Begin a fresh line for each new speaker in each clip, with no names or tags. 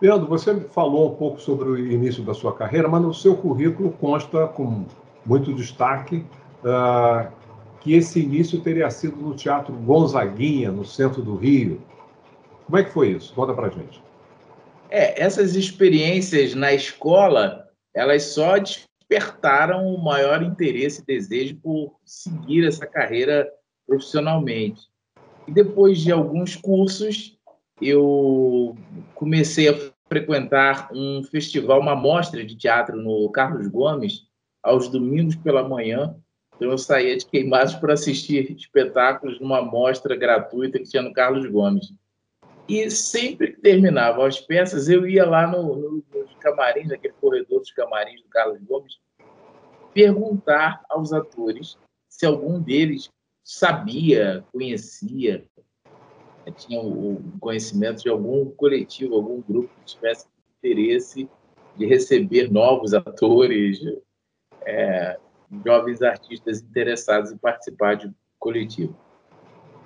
Leandro, você falou um pouco sobre o início da sua carreira, mas no seu currículo consta com muito destaque uh, que esse início teria sido no Teatro Gonzaguinha, no centro do Rio. Como é que foi isso? Conta pra gente.
É, essas experiências na escola, elas só despertaram o maior interesse e desejo por seguir essa carreira profissionalmente. E depois de alguns cursos, eu comecei a frequentar um festival, uma mostra de teatro no Carlos Gomes, aos domingos pela manhã. Então eu saía de Queimados para assistir espetáculos numa mostra gratuita que tinha no Carlos Gomes. E sempre que terminava as peças, eu ia lá no, no, nos camarins, naquele corredor dos camarins do Carlos Gomes, perguntar aos atores se algum deles sabia, conhecia, tinha o conhecimento de algum coletivo, algum grupo que tivesse interesse de receber novos atores, é, jovens artistas interessados em participar de coletivo.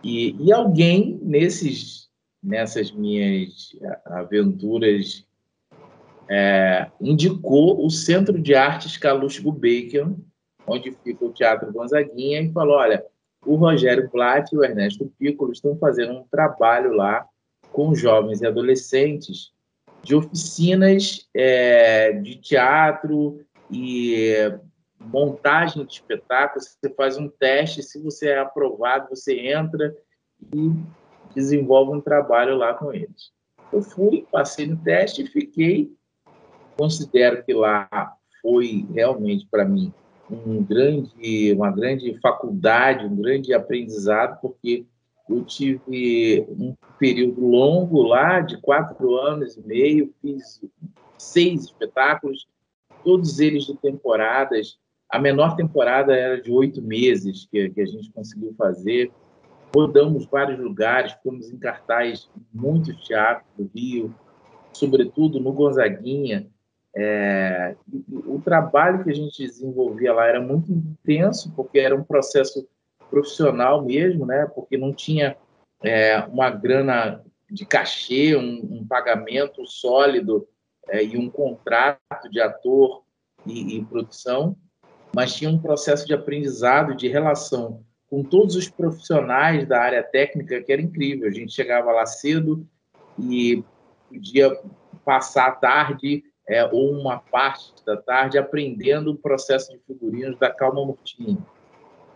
E, e alguém nesses nessas minhas aventuras é, indicou o Centro de Artes Calouste Gulbenkian, onde fica o Teatro Gonzaguinha, e falou: olha, o Rogério Platt e o Ernesto Piccolo estão fazendo um trabalho lá com jovens e adolescentes de oficinas é, de teatro e montagem de espetáculos. Você faz um teste, se você é aprovado, você entra e desenvolve um trabalho lá com eles. Eu fui, passei no teste e fiquei. Considero que lá foi realmente para mim um grande, uma grande faculdade, um grande aprendizado, porque eu tive um período longo lá, de quatro anos e meio, fiz seis espetáculos, todos eles de temporadas. A menor temporada era de oito meses que, que a gente conseguiu fazer. Rodamos vários lugares, fomos em cartaz muitos teatros do Rio, sobretudo no Gonzaguinha, é, o trabalho que a gente desenvolvia lá era muito intenso, porque era um processo profissional mesmo, né? porque não tinha é, uma grana de cachê, um, um pagamento sólido é, e um contrato de ator e, e, produção, mas tinha um processo de aprendizado, de relação com todos os profissionais da área técnica que era incrível. A gente chegava lá cedo e podia passar a tarde é, ou uma parte da tarde aprendendo o processo de figurinos da Calma Murtinho,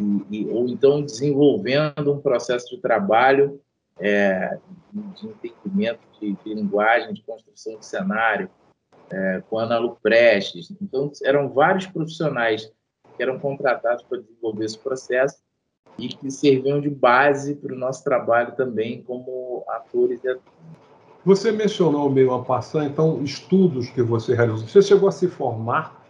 e, e, ou então desenvolvendo um processo de trabalho é, de entendimento de, de, linguagem, de construção de cenário, é, com Ana Lu Prestes. Então, eram vários profissionais que eram contratados para desenvolver esse processo e que serviam de base para o nosso trabalho também como atores e atores.
Você mencionou meio a passar, então, estudos que você realizou. Você chegou a se formar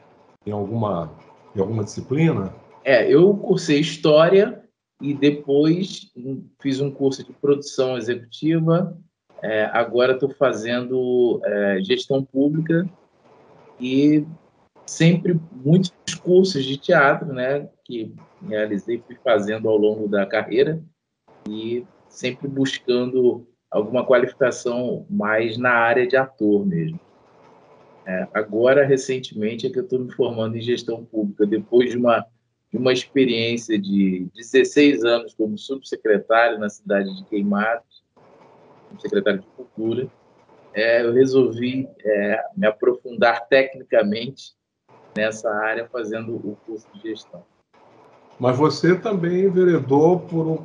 em alguma, em alguma disciplina?
É, eu cursei História e depois fiz um curso de produção executiva. É, agora estou fazendo é, gestão pública e sempre muitos cursos de teatro, né, que realizei fui fazendo ao longo da carreira e sempre buscando alguma qualificação mais na área de ator mesmo. É, agora, recentemente, é que eu estou me formando em gestão pública, depois de uma, de uma experiência de 16 anos como subsecretário na cidade de Queimados, secretário de Cultura, é, eu resolvi é, me aprofundar tecnicamente nessa área, fazendo o curso de gestão.
Mas você também enveredou por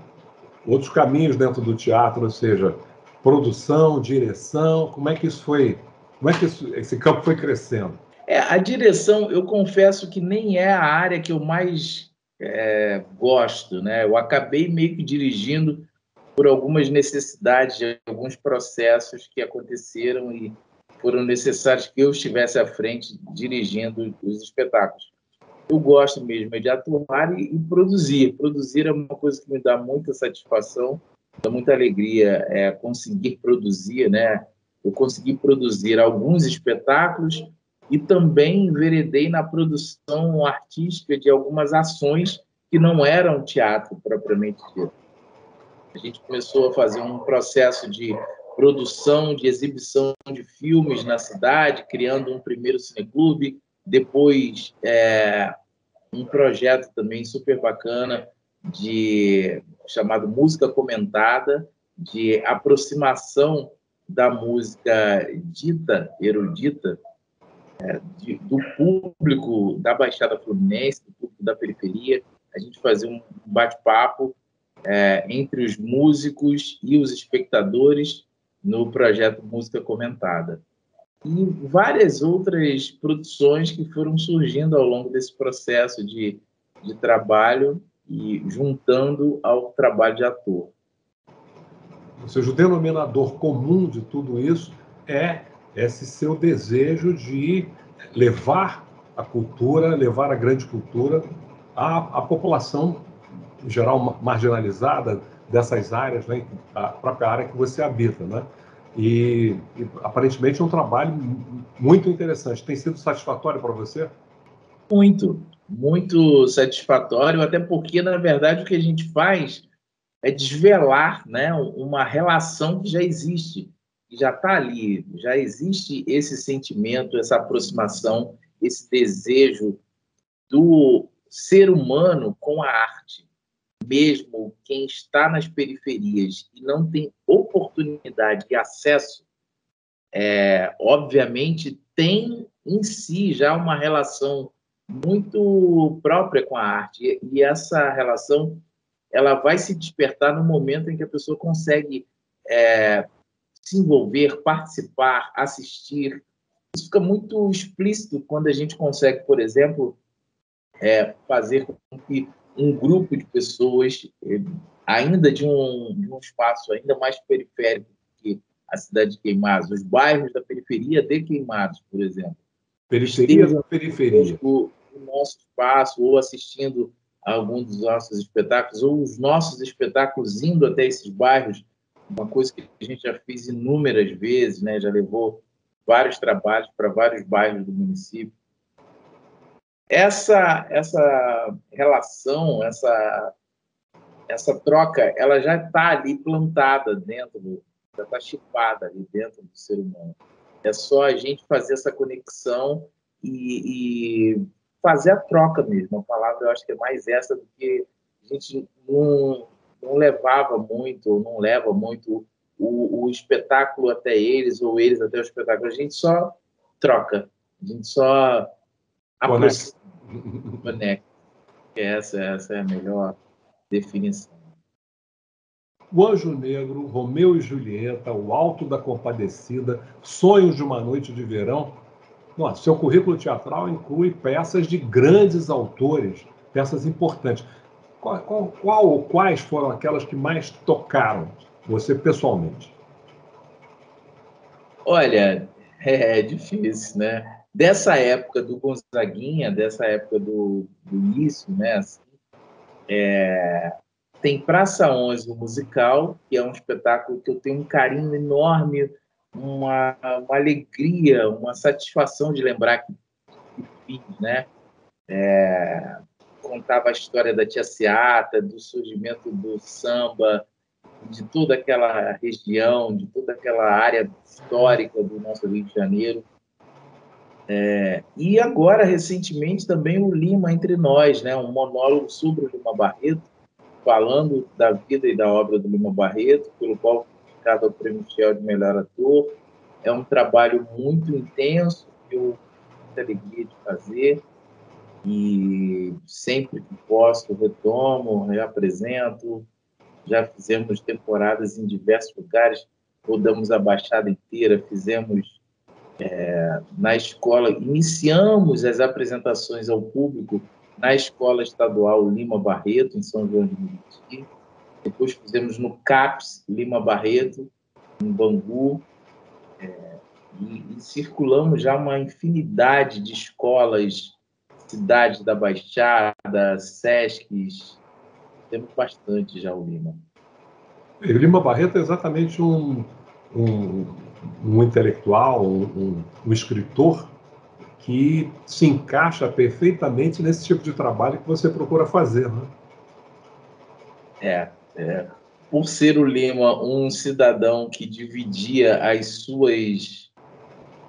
outros caminhos dentro do teatro, ou seja, produção, direção? Como é que isso foi? Como é que isso, esse campo foi crescendo?
É, a direção, eu confesso que nem é a área que eu mais é, gosto, né? Eu acabei meio que dirigindo por algumas necessidades de alguns processos que aconteceram e foram necessários que eu estivesse à frente dirigindo os espetáculos. Eu gosto mesmo de atuar e, e produzir. Produzir é uma coisa que me dá muita satisfação dá muita alegria é, conseguir produzir, né? Eu consegui produzir alguns espetáculos e também enveredei na produção artística de algumas ações que não eram teatro propriamente dito. A gente começou a fazer um processo de produção de exibição de filmes na cidade, criando um primeiro cineclube, depois é, um projeto também super bacana de chamado música comentada, de aproximação da música dita, erudita, é, de, do público da Baixada Fluminense, do público da periferia, a gente fazer um bate-papo é, entre os músicos e os espectadores no projeto Música Comentada. E várias outras produções que foram surgindo ao longo desse processo de, de trabalho e juntando ao trabalho de ator.
Ou seja, o denominador comum de tudo isso é esse seu desejo de levar a cultura, levar a grande cultura à, à população, em geral, marginalizada dessas áreas, né, a própria área que você habita. Né? E, e aparentemente é um trabalho muito interessante. Tem sido satisfatório para você?
Muito, muito satisfatório, até porque, na verdade, o que a gente faz é desvelar né, uma relação que já existe, que já está ali, já existe esse sentimento, essa aproximação, esse desejo do ser humano com a arte. Mesmo quem está nas periferias e não tem oportunidade e acesso, é, obviamente tem em si já uma relação muito própria com a arte e essa relação ela vai se despertar no momento em que a pessoa consegue é, se envolver, participar, assistir. Isso fica muito explícito quando a gente consegue, por exemplo, é, fazer com que um grupo de pessoas, é, ainda de um, de um espaço ainda mais periférico que a cidade de Queimados, os bairros da periferia de Queimados, por exemplo.
Periferia da periferia.
O, o nosso espaço, ou assistindo algum dos nossos espetáculos, ou os nossos espetáculos indo até esses bairros, uma coisa que a gente já fez inúmeras vezes, né? já levou vários trabalhos para vários bairros do município. Essa, essa relação, essa, essa troca, ela já está ali plantada dentro, já está chipada ali dentro do ser humano. É só a gente fazer essa conexão e, e fazer a troca mesmo. A palavra eu acho que é mais essa do que a gente não, não levava muito, não leva muito o, o, espetáculo até eles, ou eles até o espetáculo. A gente só troca, a gente só
conecta.
Essa, essa é a melhor definição.
O Anjo Negro, Romeu e Julieta, O Alto da Compadecida, Sonhos de uma Noite de Verão nossa, seu currículo teatral inclui peças de grandes autores, peças importantes. Qual, qual, qual ou quais foram aquelas que mais tocaram você pessoalmente?
Olha, é, é difícil, né? Dessa época do Gonzaguinha, dessa época do, do início, né? Assim, é, tem Praça 11, o musical, que é um espetáculo que eu tenho um carinho enorme uma, uma alegria, uma satisfação de lembrar que, que né? É, contava a história da Tia Seata, do surgimento do samba, de toda aquela região, de toda aquela área histórica do nosso Rio de Janeiro. É, e agora, recentemente, também o Lima Entre Nós, né? um monólogo sobre o Lima Barreto, falando da vida e da obra do Lima Barreto, pelo qual indicado ao Prêmio Shell de Melhor Ator. É um trabalho muito intenso, que eu muita alegria de fazer e sempre que posso retomo, reapresento. Já fizemos temporadas em diversos lugares, rodamos a Baixada inteira, fizemos é, na escola, iniciamos as apresentações ao público na Escola Estadual Lima Barreto, em São João de Meriti depois fizemos no CAPS Lima Barreto, em Bangu, é, e, e, circulamos já uma infinidade de escolas, cidades da Baixada, SESCs, temos bastante já o Lima.
E Lima Barreto é exatamente um, um, um intelectual, um, um, escritor que se encaixa perfeitamente nesse tipo de trabalho que você procura fazer, né?
É, é. por ser o Lima um cidadão que dividia as suas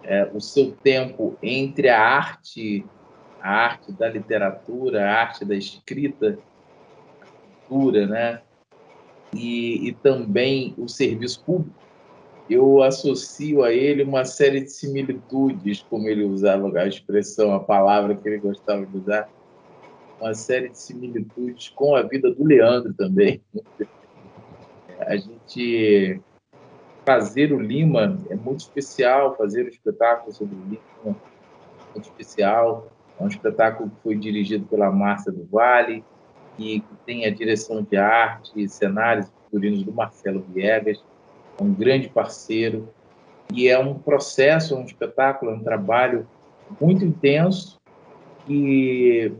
é, o seu tempo entre a arte a arte da literatura a arte da escrita a cultura né e, e também o serviço público eu associo a ele uma série de similitudes como ele usava a expressão a palavra que ele gostava de usar uma série de similitudes com a vida do Leandro também a gente fazer o Lima é muito especial, fazer o espetáculo sobre o Lima é muito especial. É um espetáculo que foi dirigido pela Márcia do Vale e que tem a direção de arte, cenários e figurinos do Marcelo Viegas, é um grande parceiro. E é um processo, um espetáculo, um trabalho muito intenso e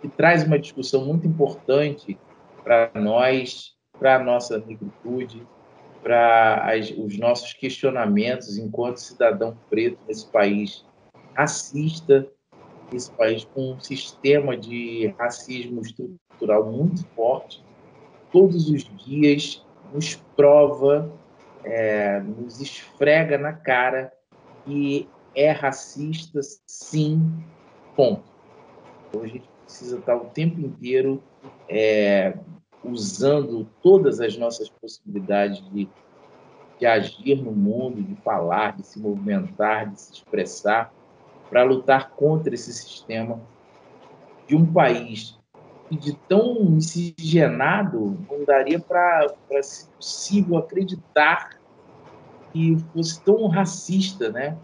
que traz uma discussão muito importante para nós para a nossa negritude, para os nossos questionamentos enquanto cidadão preto nesse país racista, esse país com um sistema de racismo estrutural muito forte, todos os dias nos prova, é, nos esfrega na cara que é racista, sim, ponto. Gente precisa estar o tempo inteiro é, usando todas as nossas possibilidades de, de agir no mundo, de falar, de se movimentar, de se expressar, para lutar contra esse sistema de um país que de tão miscigenado não daria para, se possível, acreditar que fosse tão racista, né?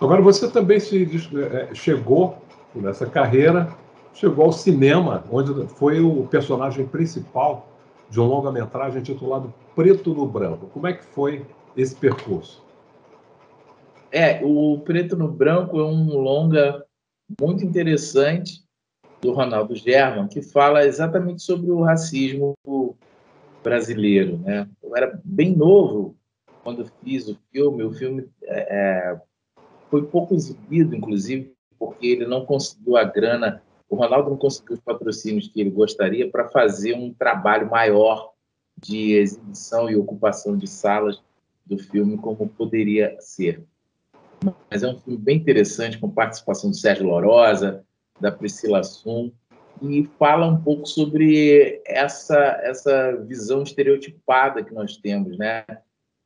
Agora, você também se é, chegou nessa carreira chegou ao cinema, onde foi o personagem principal de um longa-metragem intitulado Preto no Branco. Como é que foi esse percurso?
É, o Preto no Branco é um longa muito interessante do Ronaldo German, que fala exatamente sobre o racismo brasileiro. Né? Eu era bem novo quando fiz o filme, o filme é, é foi pouco exibido, inclusive, porque ele não conseguiu a grana o Ronaldo não conseguiu os patrocínios que ele gostaria para fazer um trabalho maior de exibição e ocupação de salas do filme como poderia ser. Mas é um filme bem interessante, com participação do Sérgio Lorosa, da Priscila Sum, e fala um pouco sobre essa, essa visão estereotipada que nós temos, né?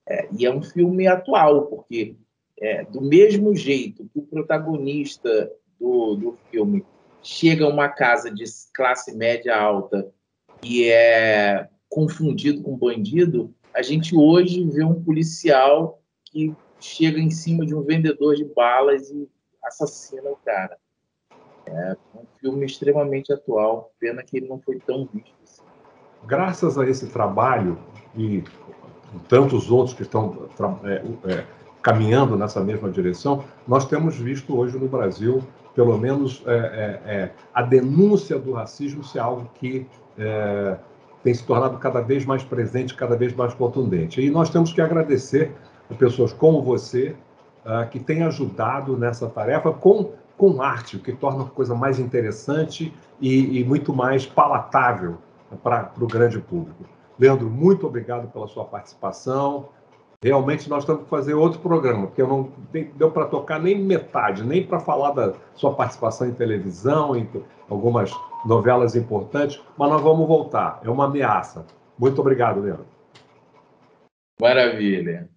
É, e é um filme atual, porque é, do mesmo jeito que o protagonista do, do filme chega a uma casa de classe média alta e é confundido com bandido, a gente hoje vê um policial que chega em cima de um vendedor de balas e assassina o cara. É um filme extremamente atual, pena que ele não foi tão visto. Assim.
Graças a esse trabalho e tantos outros que estão é, é, caminhando nessa mesma direção, nós temos visto hoje no Brasil pelo menos é, é, é, a denúncia do racismo ser algo que é, tem se tornado cada vez mais presente, cada vez mais contundente. E nós temos que agradecer a pessoas como você, uh, que têm ajudado nessa tarefa com, com arte, o que torna a coisa mais interessante e, e muito mais palatável para o grande público. Leandro, muito obrigado pela sua participação realmente nós temos que fazer outro programa, porque eu não deu para tocar nem metade, nem para falar da sua participação em televisão, em algumas novelas importantes, mas nós vamos voltar. É uma ameaça. Muito obrigado, Leandro.
Maravilha.